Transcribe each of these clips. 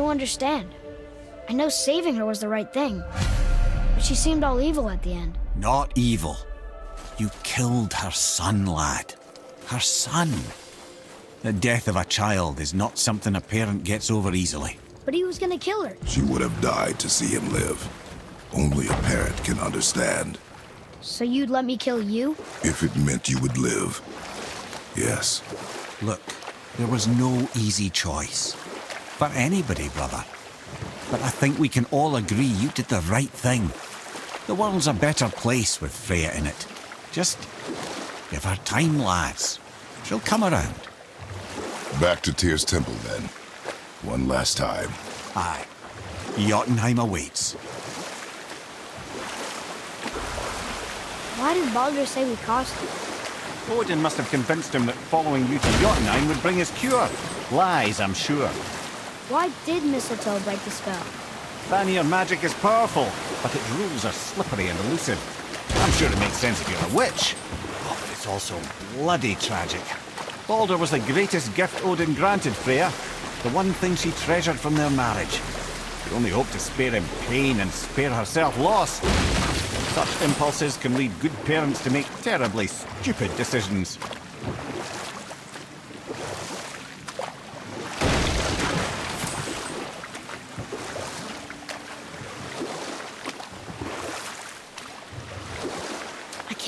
don't understand. I know saving her was the right thing, but she seemed all evil at the end. Not evil. You killed her son, lad. Her son. The death of a child is not something a parent gets over easily. But he was gonna kill her. She would have died to see him live. Only a parent can understand. So you'd let me kill you? If it meant you would live. Yes. Look, there was no easy choice. For anybody, brother. But I think we can all agree you did the right thing. The world's a better place with Freya in it. Just give her time, lads. She'll come around. Back to Tyr's temple, then. One last time. Aye. Jotunheim awaits. Why did Baldur say we cost him? Odin must have convinced him that following you to Jotunheim would bring his cure. Lies, I'm sure. Why did mistletoe break the spell? Vanir magic is powerful, but its rules are slippery and elusive. I'm sure it makes sense if you're a witch. Oh, but it's also bloody tragic. Baldur was the greatest gift Odin granted Freya. The one thing she treasured from their marriage. She only hoped to spare him pain and spare herself loss. Such impulses can lead good parents to make terribly stupid decisions.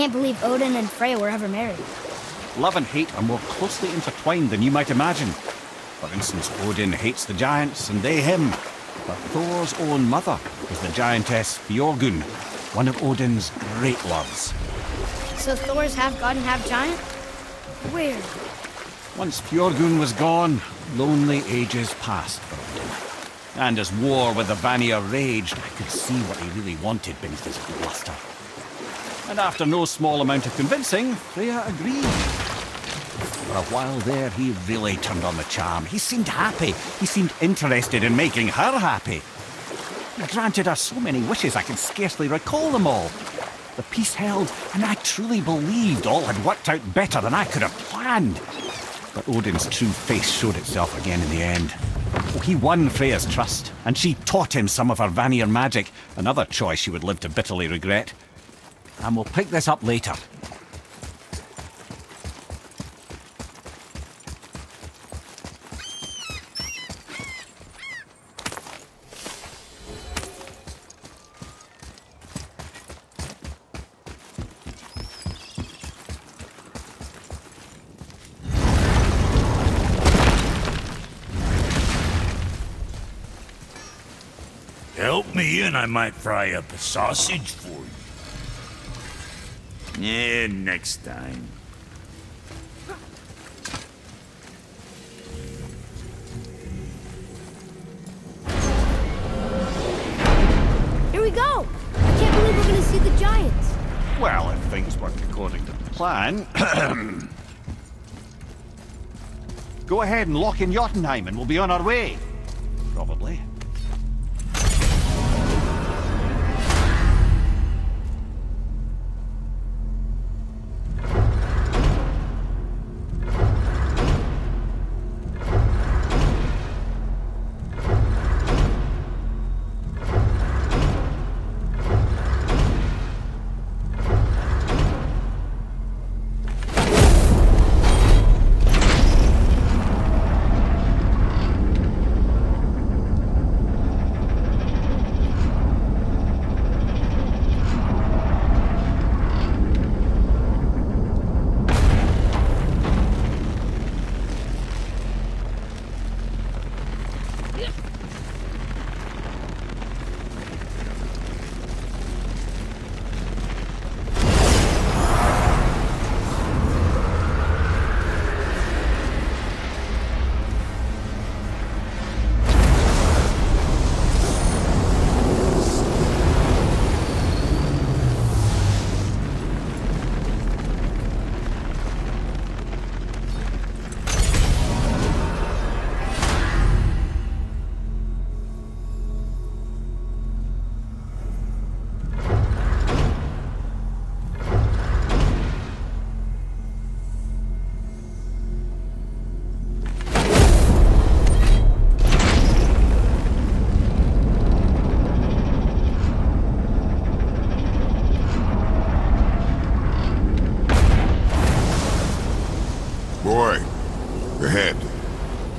Can't believe Odin and Freya were ever married. Love and hate are more closely intertwined than you might imagine. For instance, Odin hates the giants and they him. But Thor's own mother was the giantess Fjörgyn, one of Odin's great loves. So Thor's half god and half giant? Weird. Once Fjörgyn was gone, lonely ages passed for Odin. And as war with the Vanir raged, I could see what he really wanted beneath his bluster. And after no small amount of convincing, Freya agreed. For a while there, he really turned on the charm. He seemed happy. He seemed interested in making her happy. He granted her so many wishes I can scarcely recall them all. The peace held, and I truly believed all had worked out better than I could have planned. But Odin's true face showed itself again in the end. Oh, he won Freya's trust, and she taught him some of her Vanir magic, another choice she would live to bitterly regret. And we'll pick this up later. Help me and I might fry up a sausage for you. Yeah, next time. Here we go! I can't believe we're gonna see the giants. Well, if things work according to plan. Go ahead and lock in Jotunheim and we'll be on our way. Probably.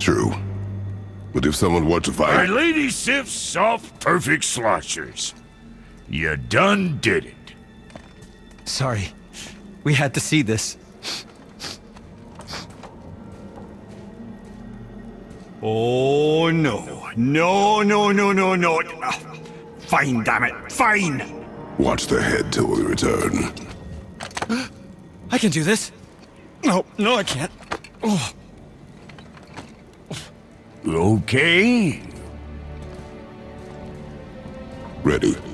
True. But if someone were to Our My Lady Sif's soft, perfect sloshers. You done did it. Sorry. We had to see this. Oh, no. No, no, no, no, no. Fine, damn it. Fine! Watch the head till we return. I can do this. No, no, I can't. Oh, Okay. Ready.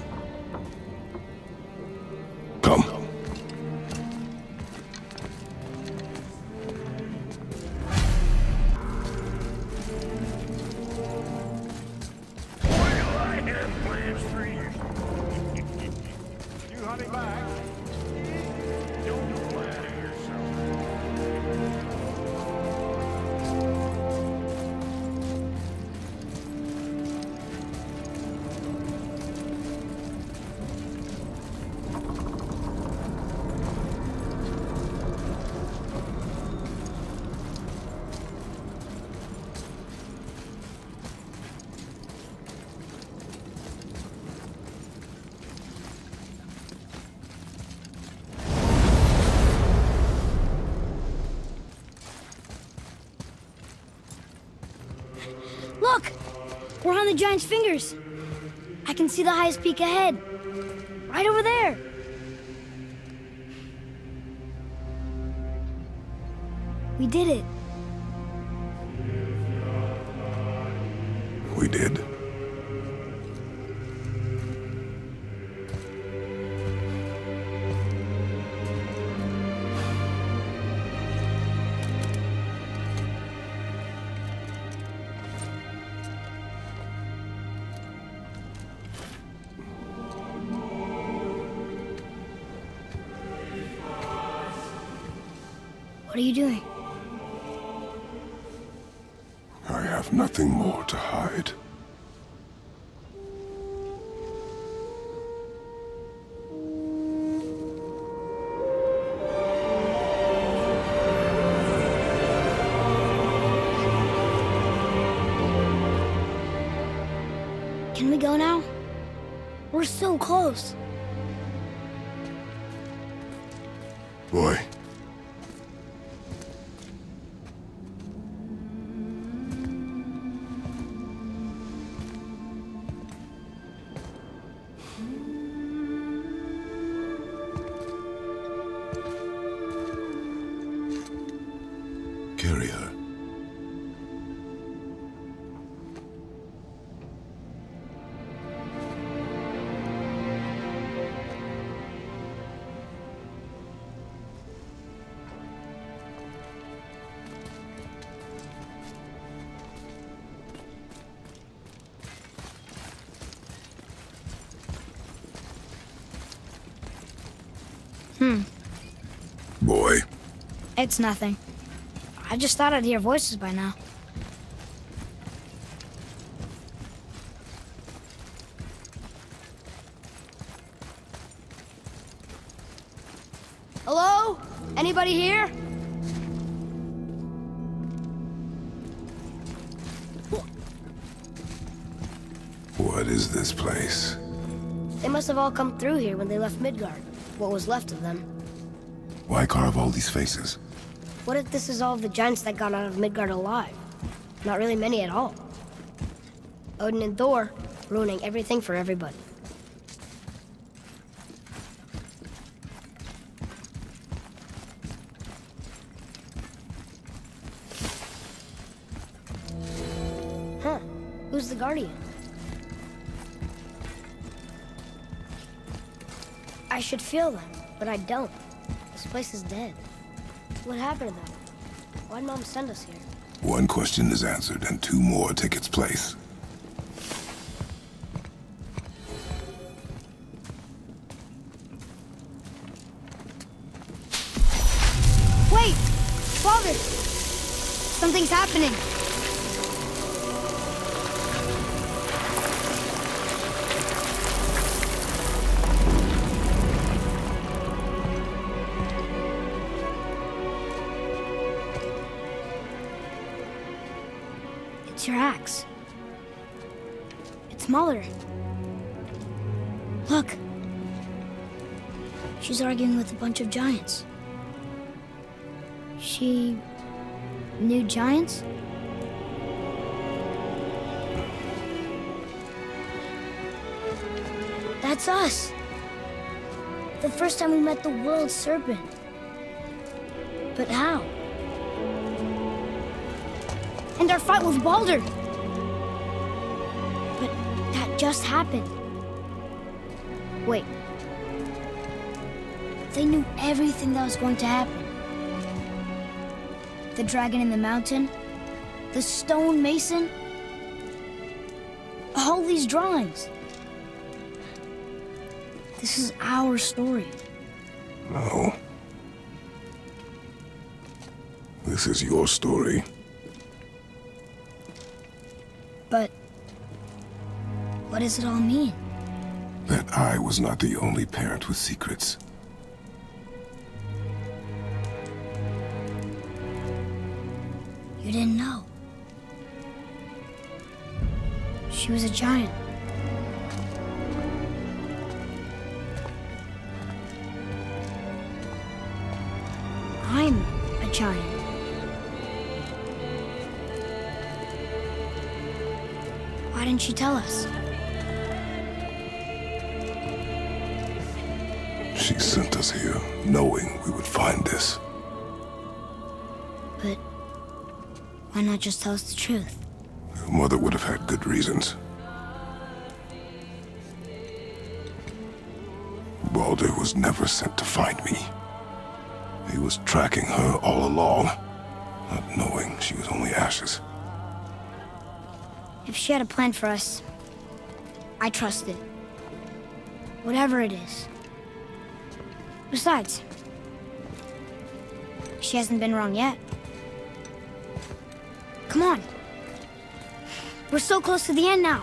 Giant's fingers. I can see the highest peak ahead. Right over there. We did it. We did. What are you doing? I have nothing more to hide. Can we go now? We're so close. Boy, Hmm. Boy, It's nothing. I just thought I'd hear voices by now. Hello? Anybody here? What is this place? They must have all come through here when they left Midgard. What was left of them. Why carve all these faces? What if this is all of the giants that got out of Midgard alive? Not really many at all. Odin and Thor ruining everything for everybody. Should feel them, but I don't. This place is dead. What happened to them? Why'd Mom send us here? One question is answered and two more take its place. Wait! Father! Something's happening! Your axe. It's Mother. Look. She's arguing with a bunch of giants. She knew giants? That's us. The first time we met the world serpent. But how? And our fight with Baldur. But that just happened. Wait. They knew everything that was going to happen the dragon in the mountain, the stone mason, all these drawings. This is our story. No. This is your story. But what does it all mean? That I was not the only parent with secrets. You didn't know. She was a giant. Didn't she tell us? She sent us here, knowing we would find this. But why not just tell us the truth? Your mother would have had good reasons. Baldur was never sent to find me. He was tracking her all along, not knowing she was only ashes. She had a plan for us, I trust it. Whatever it is. Besides, she hasn't been wrong yet. Come on. We're so close to the end now.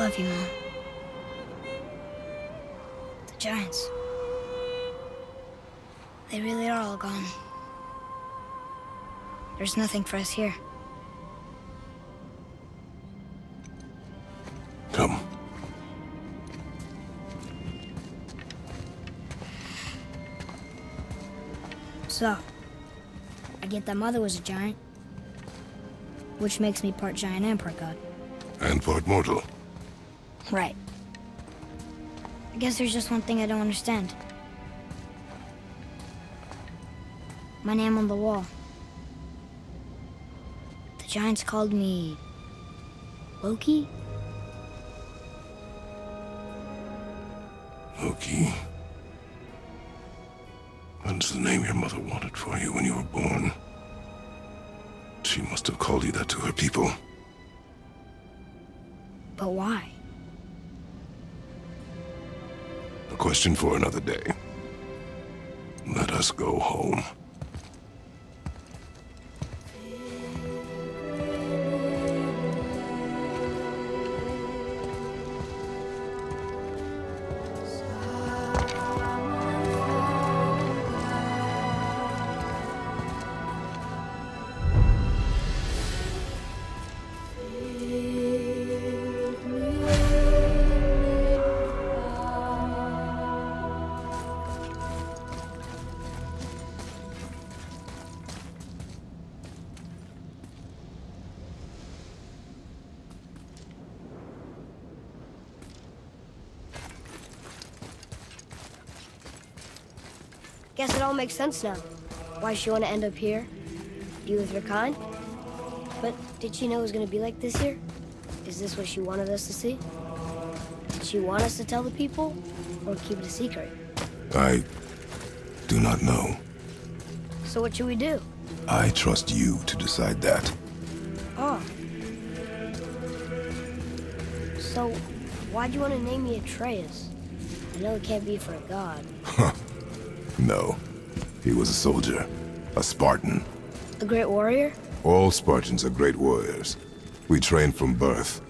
Love you, Mom. The Giants. They really are all gone. There's nothing for us here. Come. So, I get that Mother was a giant, which makes me part giant and part god. And part mortal. Right. I guess there's just one thing I don't understand. My name on the wall. The Giants called me... Loki? Loki. That's the name your mother wanted for you when you were born. She must have called you that to her people. But why? Question for another day. Let us go home. All makes sense now. Why she want to end up here? Be with her kind? But did she know it was going to be like this here? Is this what she wanted us to see? Did she want us to tell the people? Or keep it a secret? I do not know. So what should we do? I trust you to decide that. Oh. So, why'd you want to name me Atreus? I know it can't be for a god. Huh? No. He was a soldier. A Spartan. A great warrior? All Spartans are great warriors. We trained from birth.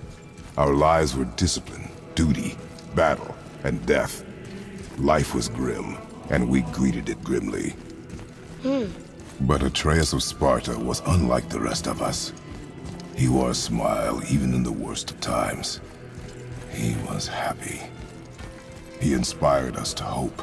Our lives were discipline, duty, battle, and death. Life was grim, and we greeted it grimly. Hmm. But Atreus of Sparta was unlike the rest of us. He wore a smile even in the worst of times. He was happy. He inspired us to hope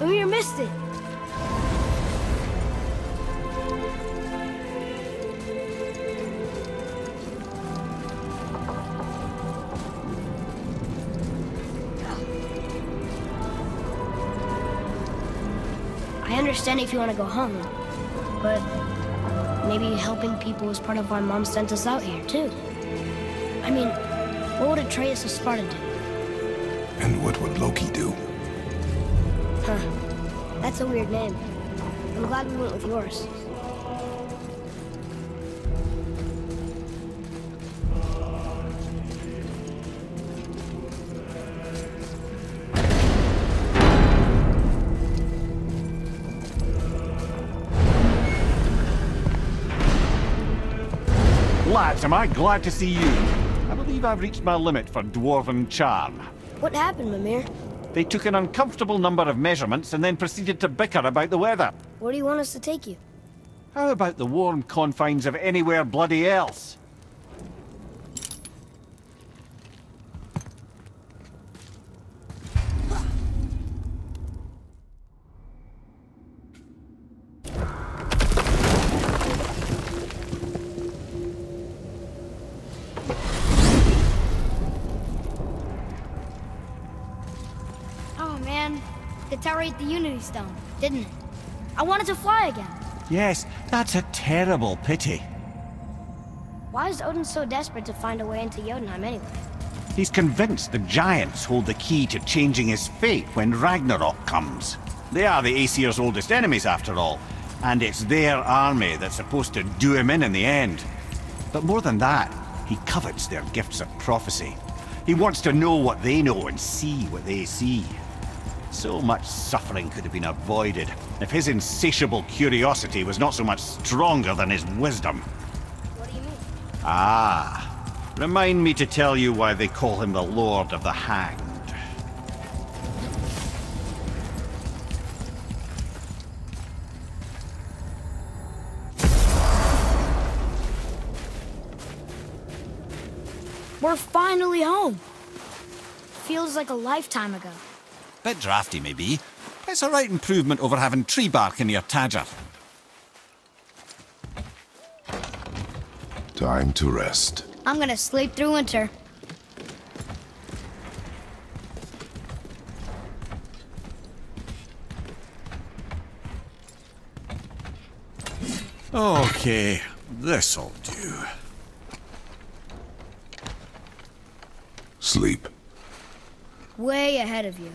We missed it. I understand if you want to go home, but maybe helping people is part of why Mom sent us out here, too. I mean, what would Atreus of Sparta do? And what would Loki do? Huh. That's a weird name. I'm glad we went with yours. Lads, am I glad to see you. I believe I've reached my limit for dwarven charm. What happened, Mimir? They took an uncomfortable number of measurements and then proceeded to bicker about the weather. Where do you want us to take you? How about the warm confines of anywhere bloody else? The the Unity Stone, didn't it? I wanted to fly again. Yes, that's a terrible pity. Why is Odin so desperate to find a way into Jotunheim anyway? He's convinced the giants hold the key to changing his fate when Ragnarok comes. They are the Aesir's oldest enemies, after all, and it's their army that's supposed to do him in in the end. But more than that, he covets their gifts of prophecy. He wants to know what they know and see what they see. So much suffering could have been avoided if his insatiable curiosity was not so much stronger than his wisdom. What do you mean? Ah, remind me to tell you why they call him the Lord of the Hanged. We're finally home. Feels like a lifetime ago. Bit drafty, maybe. but It's a right improvement over having tree bark in your tadger. Time to rest. I'm gonna sleep through winter. Okay, this'll do. Sleep. Way ahead of you.